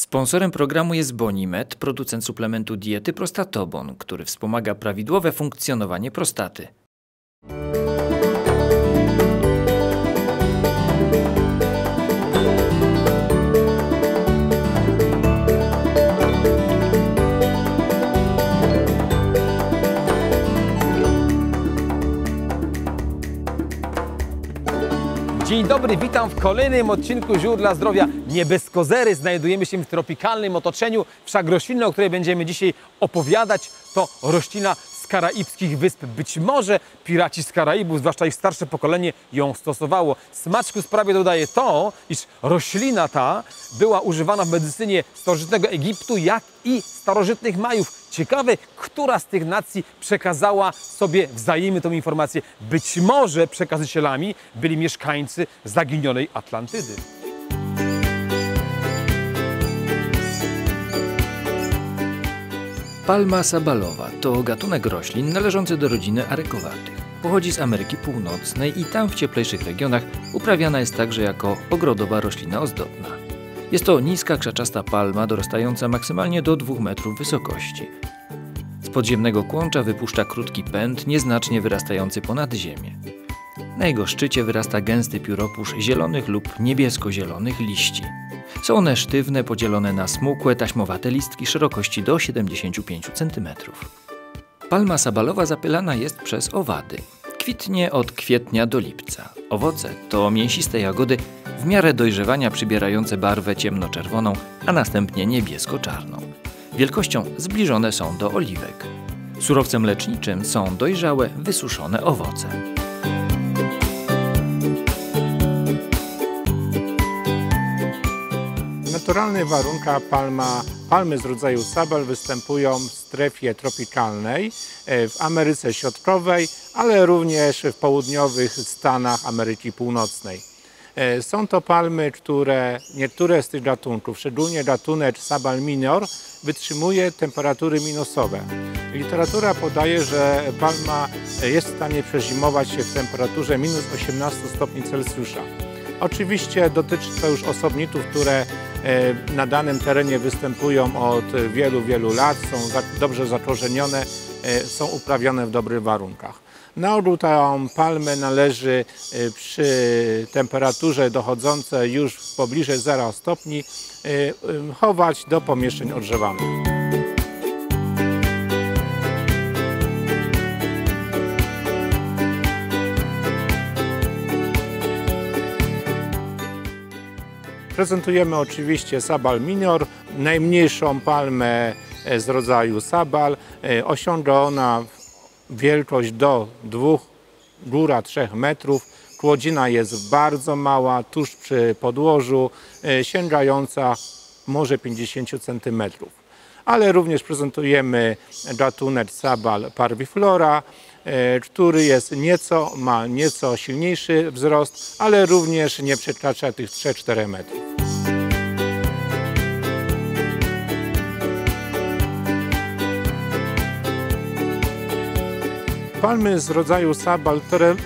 Sponsorem programu jest Bonimed, producent suplementu diety Prostatobon, który wspomaga prawidłowe funkcjonowanie prostaty. Dzień dobry, witam w kolejnym odcinku Ziół dla Zdrowia. Nie bez kozery znajdujemy się w tropikalnym otoczeniu. Wszak roślina, o której będziemy dzisiaj opowiadać, to roślina karaibskich wysp. Być może piraci z Karaibów, zwłaszcza ich starsze pokolenie, ją stosowało. Smaczku sprawie dodaje to, iż roślina ta była używana w medycynie starożytnego Egiptu, jak i starożytnych Majów. Ciekawe, która z tych nacji przekazała sobie wzajemnie tą informację. Być może przekazicielami byli mieszkańcy zaginionej Atlantydy. Palma sabalowa to gatunek roślin należący do rodziny arykowatych. Pochodzi z Ameryki Północnej i tam w cieplejszych regionach uprawiana jest także jako ogrodowa roślina ozdobna. Jest to niska krzaczasta palma dorastająca maksymalnie do 2 metrów wysokości. Z podziemnego kłącza wypuszcza krótki pęd, nieznacznie wyrastający ponad ziemię. Na jego szczycie wyrasta gęsty pióropusz zielonych lub niebiesko-zielonych liści. Są one sztywne, podzielone na smukłe, taśmowate listki szerokości do 75 cm. Palma sabalowa zapylana jest przez owady. Kwitnie od kwietnia do lipca. Owoce to mięsiste jagody w miarę dojrzewania przybierające barwę ciemnoczerwoną, a następnie niebiesko-czarną. Wielkością zbliżone są do oliwek. Surowcem leczniczym są dojrzałe, wysuszone owoce. Naturalnych warunkach palma, palmy z rodzaju sabal występują w strefie tropikalnej e, w Ameryce Środkowej, ale również w południowych Stanach Ameryki Północnej. E, Są to palmy, które niektóre z tych gatunków, szczególnie gatunek Sabal minor, wytrzymuje temperatury minusowe. Literatura podaje, że palma jest w stanie przezimować się w temperaturze minus 18 stopni Celsjusza. Oczywiście dotyczy to już osobników, które na danym terenie występują od wielu, wielu lat, są dobrze zakorzenione, e, są uprawiane w dobrych warunkach. Na ogół palmę należy e, przy temperaturze dochodzącej już pobliżej 0 stopni e, e, chować do pomieszczeń ogrzewanych. Prezentujemy oczywiście Sabal minor, najmniejszą palmę e, z rodzaju Sabal. E, Osiąga ona wielkość do 2, góra 3 metrów. Kłodzina jest bardzo mała, tuż przy podłożu, e, sięgająca może 50 cm. Ale również prezentujemy gatunek Sabal parviflora, który jest nieco, ma nieco silniejszy wzrost, ale również nie przekracza tych 3-4 metrów. Palmy z rodzaju sabal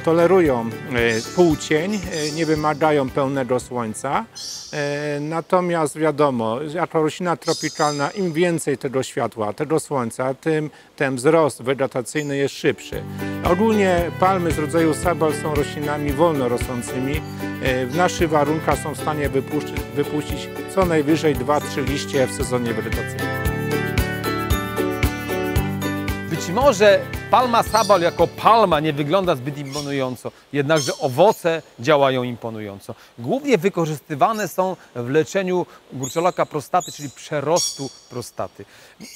tolerują e, półcień, e, nie wymagają pełnego słońca. E, Natomiast wiadomo, jako roślina tropikalna, im więcej tego światła, tego słońca, tym ten wzrost wegetacyjny jest szybszy. Ogólnie palmy z rodzaju sabal są roślinami wolno rosnącymi. W naszych warunkach są w stanie wypuszczyć, wypuścić co najwyżej 2-3 liście w sezonie wegetacyjnym. Być może palma sabal jako palma nie wygląda zbyt imponująco, jednakże owoce działają imponująco. Głównie wykorzystywane są w leczeniu górczolaka prostaty, czyli przerostu prostaty.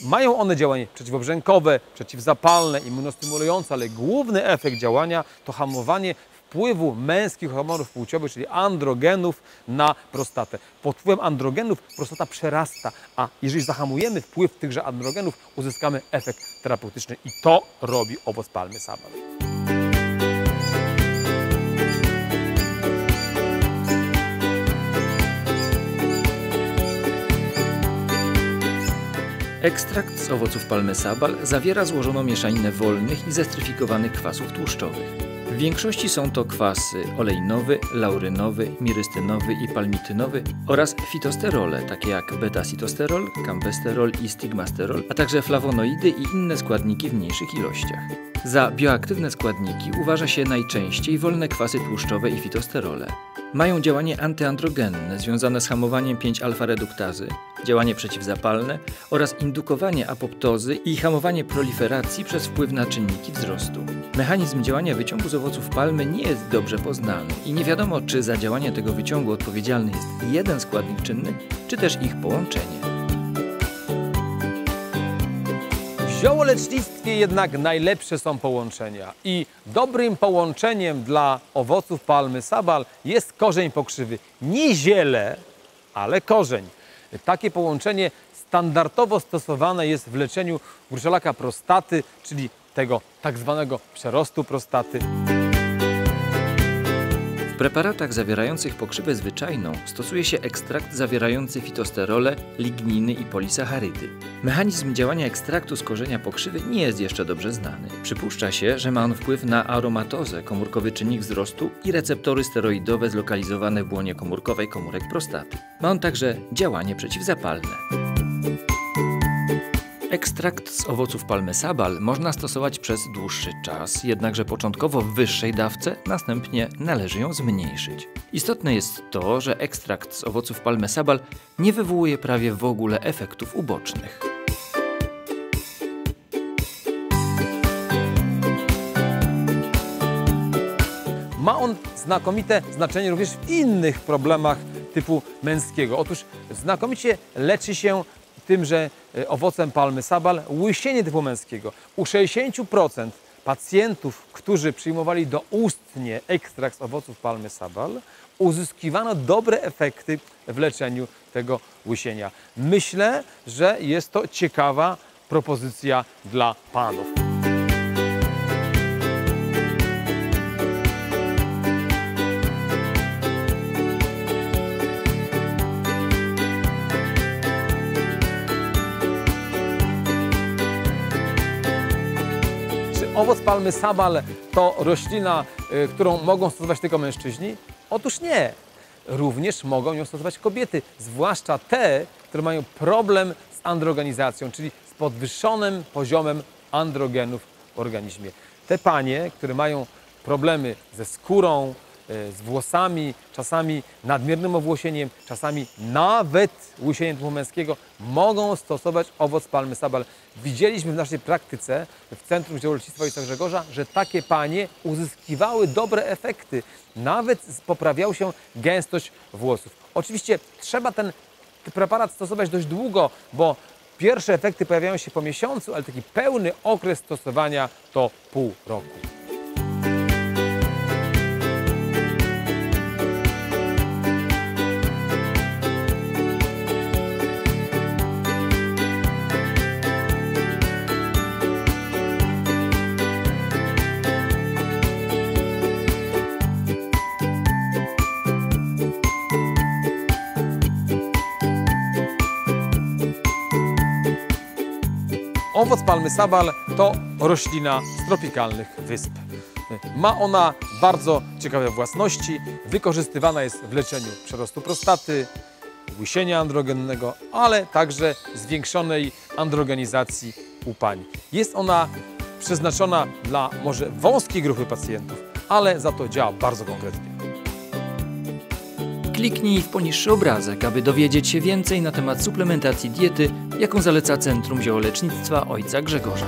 Mają one działanie przeciwobrzękowe, przeciwzapalne, immunostymulujące, ale główny efekt działania to hamowanie wpływu męskich hormonów płciowych, czyli androgenów na prostatę. Pod wpływem androgenów prostata przerasta, a jeżeli zahamujemy wpływ tychże androgenów, uzyskamy efekt terapeutyczny i to robi owoc palmy sabal. Ekstrakt z owoców palmy sabal zawiera złożoną mieszaninę wolnych i zestryfikowanych kwasów tłuszczowych. W większości są to kwasy olejnowy, laurynowy, mirystynowy i palmitynowy oraz fitosterole, takie jak beta-sitosterol, cambesterol i stigmasterol, a także flawonoidy i inne składniki w mniejszych ilościach. Za bioaktywne składniki uważa się najczęściej wolne kwasy tłuszczowe i fitosterole. Mają działanie antyandrogenne związane z hamowaniem 5-alfa-reduktazy, działanie przeciwzapalne oraz indukowanie apoptozy i hamowanie proliferacji przez wpływ na czynniki wzrostu. Mechanizm działania wyciągu z owoców palmy nie jest dobrze poznany i nie wiadomo, czy za działanie tego wyciągu odpowiedzialny jest jeden składnik czynny, czy też ich połączenie. W jednak najlepsze są połączenia i dobrym połączeniem dla owoców palmy sabal jest korzeń pokrzywy. Nie ziele, ale korzeń. Takie połączenie standardowo stosowane jest w leczeniu gruczołaka prostaty, czyli tego tak zwanego przerostu prostaty. Preparatach zawierających pokrzywę zwyczajną stosuje się ekstrakt zawierający fitosterole, ligniny i polisacharydy. Mechanizm działania ekstraktu z korzenia pokrzywy nie jest jeszcze dobrze znany. Przypuszcza się, że ma on wpływ na aromatozę, komórkowy czynnik wzrostu i receptory steroidowe zlokalizowane w błonie komórkowej komórek prostaty. Ma on także działanie przeciwzapalne. Ekstrakt z owoców palmy sabal można stosować przez dłuższy czas, jednakże początkowo w wyższej dawce, następnie należy ją zmniejszyć. Istotne jest to, że ekstrakt z owoców palmy sabal nie wywołuje prawie w ogóle efektów ubocznych. Ma on znakomite znaczenie również w innych problemach typu męskiego. Otóż znakomicie leczy się tymże e, owocem palmy sabal łysienie typu męskiego. U 60% pacjentów, którzy przyjmowali doustnie ekstrakt z owoców palmy sabal, uzyskiwano dobre efekty w leczeniu tego łysienia. Myślę, że jest to ciekawa propozycja dla panów. Owoc palmy sabal to roślina, y, którą mogą stosować tylko mężczyźni? Otóż nie. Również mogą ją stosować kobiety, zwłaszcza te, które mają problem z androgenizacją, czyli z podwyższonym poziomem androgenów w organizmie. Te panie, które mają problemy ze skórą, z włosami, czasami nadmiernym owłosieniem, czasami nawet łysieniem tłumu męskiego, mogą stosować owoc palmy sabal. Widzieliśmy w naszej praktyce w Centrum Ziołolecznictwa Ojca Grzegorza, że takie panie uzyskiwały dobre efekty. Nawet poprawiała się gęstość włosów. Oczywiście trzeba ten preparat stosować dość długo, bo pierwsze efekty pojawiają się po miesiącu, ale taki pełny okres stosowania to pół roku. Owoc palmy sabal to roślina z tropikalnych wysp. Ma ona bardzo ciekawe własności. Wykorzystywana jest w leczeniu przerostu prostaty, łysienia androgennego, ale także zwiększonej androgenizacji u pań. Jest ona przeznaczona dla może wąskiej grupy pacjentów, ale za to działa bardzo konkretnie. Kliknij w poniższy obrazek, aby dowiedzieć się więcej na temat suplementacji diety, jaką zaleca Centrum Ziołolecznictwa Ojca Grzegorza.